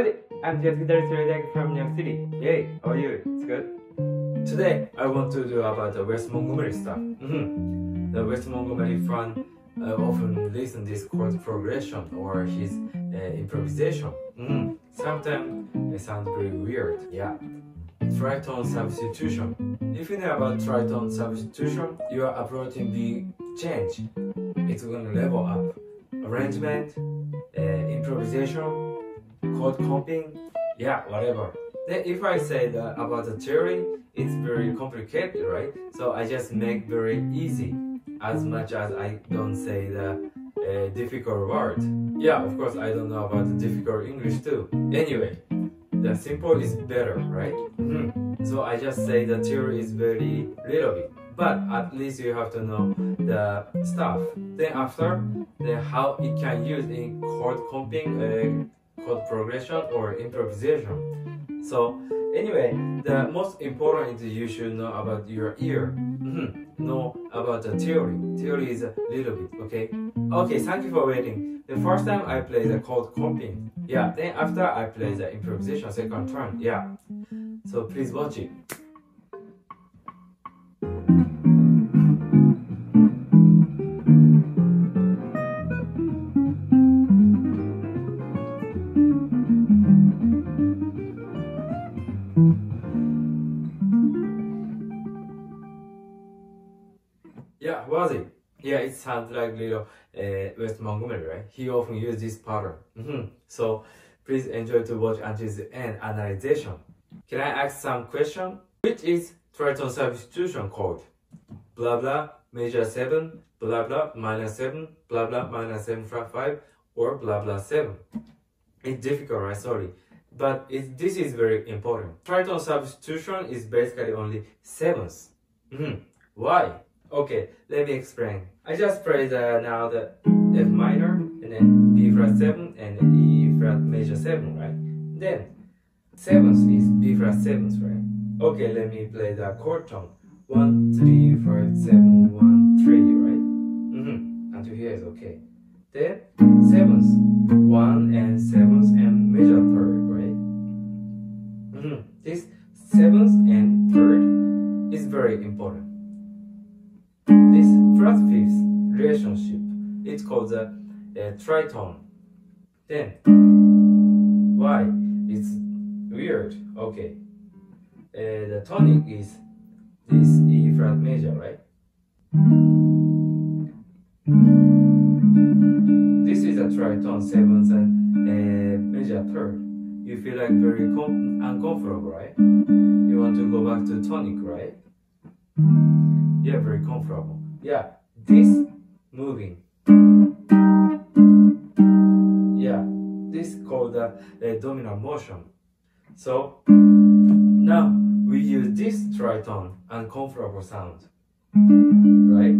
I'm Jazz Guitarist from New York City. Yay, how are you? It's good? Today, I want to do about the Wes Montgomery stuff. Mm-hmm. The Wes Montgomery fan uh, often listen this chord progression or his uh, improvisation. Mm-hmm. Sometimes it sounds very weird. Yeah. Tritone substitution. If you know about tritone substitution, you are approaching the change. It's to level up. Arrangement, uh, improvisation, chord comping, yeah, whatever. Then if I say the, about the theory, it's very complicated, right? So I just make very easy, as much as I don't say the uh, difficult word. Yeah, of course I don't know about the difficult English too. Anyway, the simple is better, right? Mm-hmm. So I just say the theory is very little bit, but at least you have to know the stuff. Then after, then how it can use in chord comping. Uh, chord progression or improvisation. So anyway, the most important is you should know about your ear. Mm-hmm. know about the theory. Theory is a little bit, okay? Okay, thank you for waiting. The first time I play the chord comping. Yeah, then after I play the improvisation second turn. Yeah. So please watch it. Sounds like little uh, Wes Montgomery, right? He often uses this pattern. Mm-hmm. So please enjoy to watch until the end analyzation. Can I ask some question? Which is tritone substitution chord? Blah blah major 7, blah blah minor 7, blah blah minor 7 flat 5, or blah blah 7. It's difficult, right? Sorry. But it, this is very important. Tritone substitution is basically only sevenths. Mm-hmm. Why? Okay, let me explain. I just play the now the F minor and then B flat seven and E flat major seven, right? Then seventh is B flat seventh, right? Okay, let me play the chord tone. One, three, five, seven, one, three, right? Mm-hmm. Until here is okay. Then seventh, one and seventh and major third, right? Mm-hmm. This seventh and third is very important this flat fifth relationship it's called the uh, tritone then why? It's weird. Okay. Uh, the tonic is this E flat major right? This is a tritone seventh and uh, major third. You feel like very uncomfortable right? You want to go back to tonic right yeah, very comfortable. Yeah, this moving. Yeah, this called the uh, dominant motion. So now we use this tritone uncomfortable sound, right?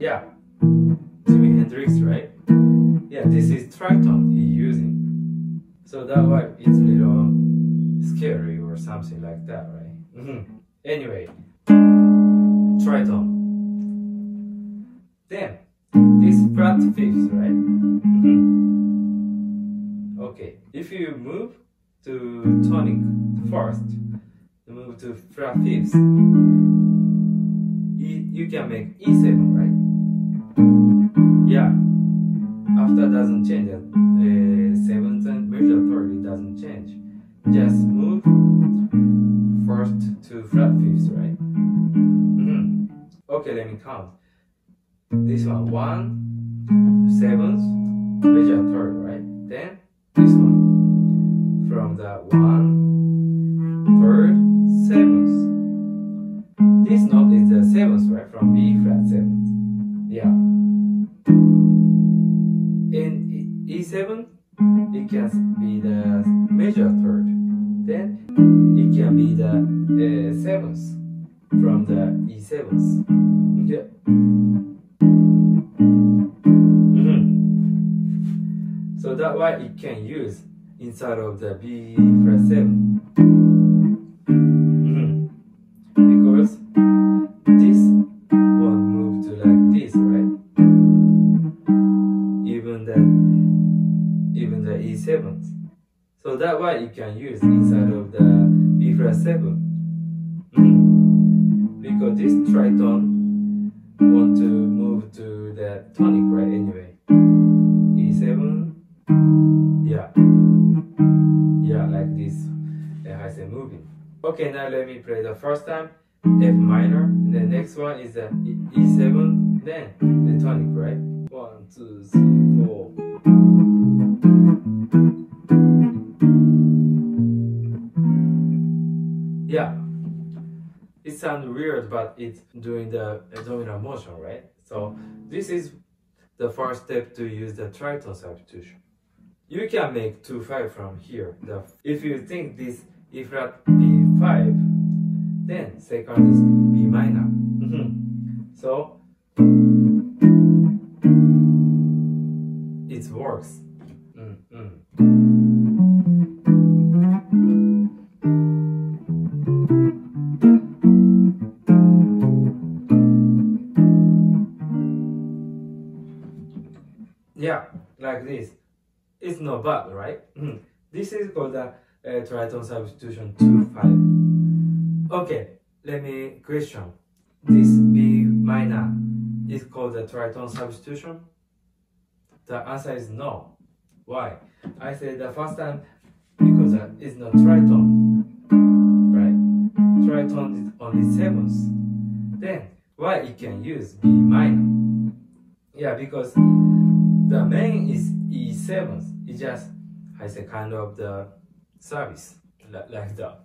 Yeah. That why it's a little scary or something like that, right? Mm-hmm. Anyway, tritone. Then this flat fifth, right? Mm-hmm. Okay, if you move to tonic first, move to flat fifth, you, can make E7, right? Yeah. After doesn't change, uh, seventh and major third doesn't change. Just move first to flat fifth, right? Mm-hmm. Okay, let me count. This one, one, seventh, major third, right? Then this one, from the one, third, So that why it can use inside of the B flat 7. Mm -hmm. Because this one move to like this, right? Even that, even the E7. So that why it can use inside of the B flat 7. Mm -hmm. Because this tritone want to move to the tonic right anyway. Okay, now let me play the first time F minor. And the next one is the E7, then the tonic, right? One, two, three, four. Yeah, it sounds weird, but it's doing the dominant motion, right? So this is the first step to use the tritone substitution. You can make 2-5 from here. The, if you think this E flat B5, then second is B minor. Mm-hmm. so it works. Mm -mm. Yeah, like this. It's not bad, right? Mhm. This is called the uh, tritone substitution 2-5. Okay, let me question. This B minor is called the tritone substitution? The answer is no. Why? I said the first time because it's not tritone, right? Tritone is only sevenths. Then why it can use B minor? Yeah, because the main is E7. It just has a kind of the service like that.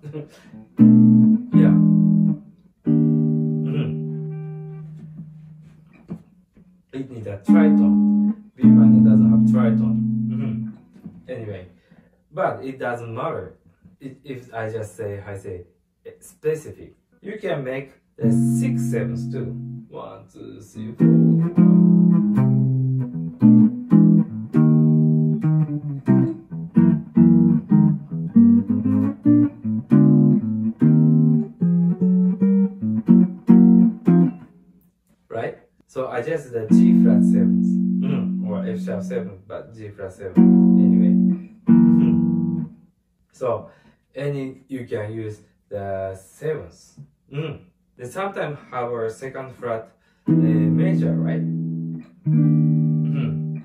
It needs a tritone. B minor doesn't have tritone. Mhm. Anyway, but it doesn't matter. It, if I just say I say specific, you can make the six sevens too. One, two, three, four. I just the G flat sevens mm, or F sharp seven, but G flat seven anyway. Mhm. So any you can use the sevens. Mm. They sometimes have a second flat uh, major, right? Mhm.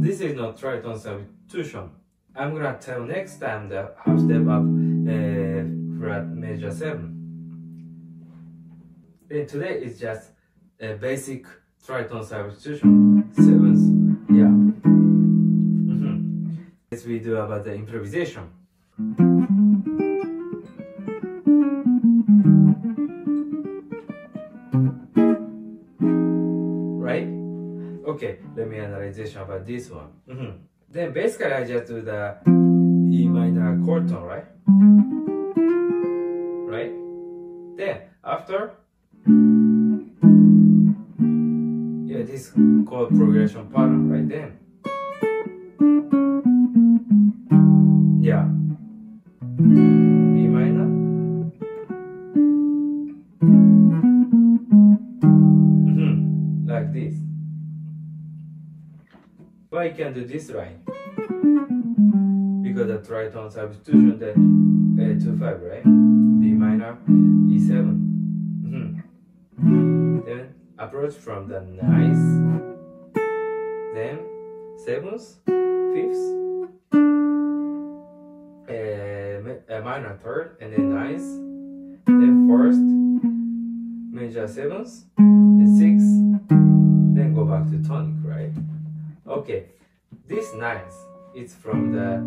This is not tritone substitution. I'm gonna tell next time the half step up uh, flat major seven. Today is just a basic tritone substitution. Sevens, yeah. Mhm. Let's we do about the improvisation. Right? Okay, let me analyzation about this one. Mhm. Then basically I just do the E minor chord tone, right? Right? Then after yeah, this chord progression pattern right there. Yeah. B minor. Mhm, Like this. Why you can do this line? Because the tritone substitution then uh, 2 5, right? B minor, E7. Then approach from the ninth, then seventh, fifth, a, a minor third, and then ninth, then first, major seventh, then sixth, then go back to tonic, right? Okay, this ninth is from the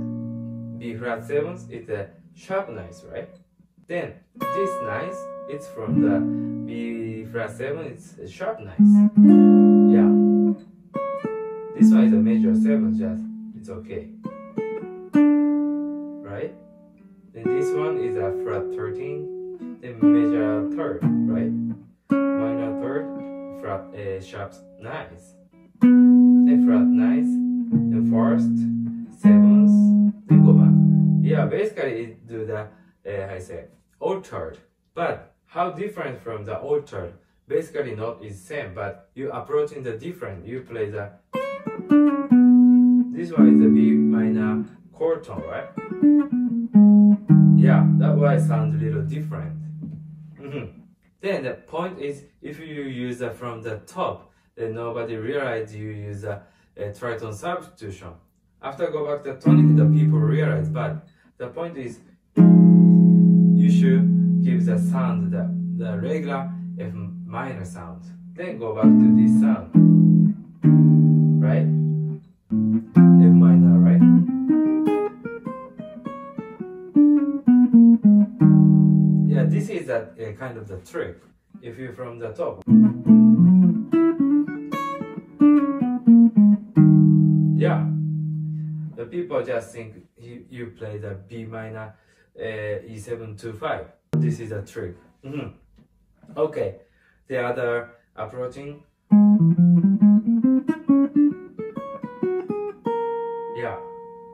B flat seventh, it's a sharp ninth, right? Then this ninth, it's from the B flat seven, it's a sharp ninth. Yeah. This one is a major seven, just it's okay. Right? Then this one is a flat 13, then major third, right? Minor third, flat uh, sharp ninth. Then flat ninth, then first, seventh, then go back. Yeah, basically it do the uh, I say altered, but how different from the altered? Basically not is same, but you approaching the different. You play the this one is a B minor chord tone, right? Yeah, that why sounds a little different. Mm-hmm. Then the point is, if you use it from the top, then nobody realize you use a, a tritone substitution. After go back to tonic, the people realize, but the point is, you should give the sound the, the regular F minor sound. Then go back to this sound, right? F minor, right? Yeah, this is a, a kind of the trick. If you're from the top. Yeah, the people just think you, you play the B minor uh, E7 to 5. This is a trick. Mm -hmm. Okay, the other approaching. Yeah,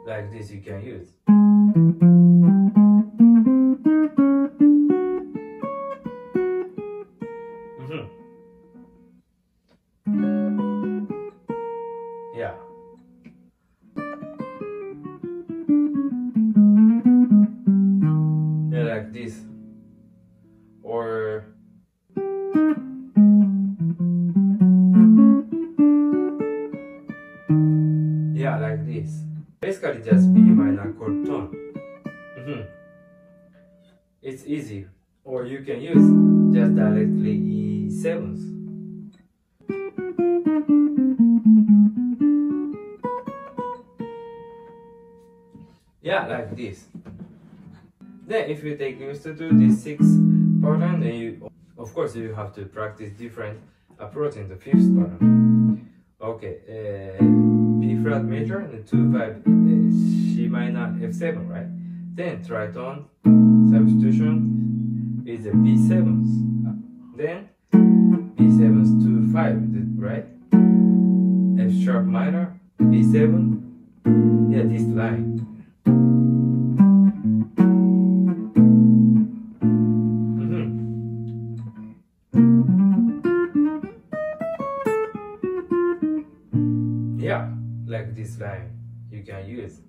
like this you can use. It's easy. Or you can use just directly E7s. Yeah, like this. Then if you take used to do this six pattern, then you, of course you have to practice different approach in the fifth pattern. Okay, uh, B flat major and two five uh, C minor F7, right? Then tritone substitution is a B7s. Then B7s to five, right? F sharp minor B7. Yeah, this line. Mm-hmm. Yeah, like this line you can use.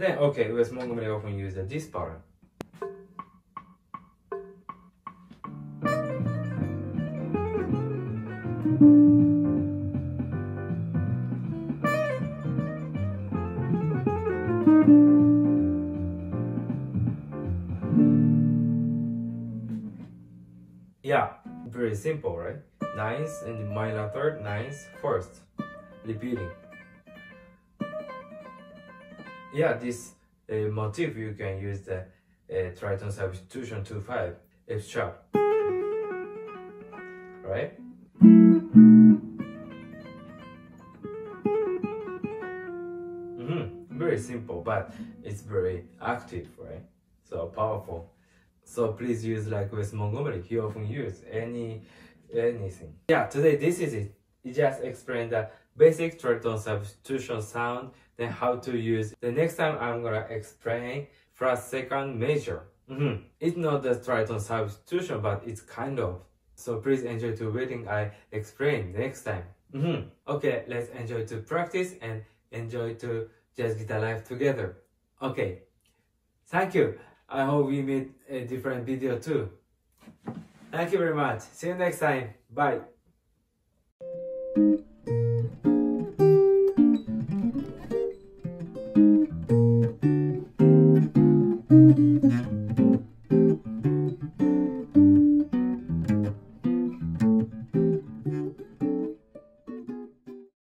Then, okay, Wes Montgomery often use this pattern. Yeah, very simple, right? Ninth and minor third, ninth, first. Repeating. Yeah, this uh, motif you can use the uh, tritone substitution to 5, F sharp. Right? Mm-hmm. Very simple, but it's very active, right? So powerful. So please use like Wes Montgomery. He often use any anything. Yeah, today this is it. He just explained the basic tritone substitution sound, then how to use. The next time I'm gonna explain first, second, major. Mm-hmm. It's not the tritone substitution, but it's kind of. So please enjoy to waiting. I explain next time. Mm-hmm. Okay, let's enjoy to practice and enjoy to jazz guitar live together. Okay, thank you. I hope we meet a different video too. Thank you very much. See you next time. Bye.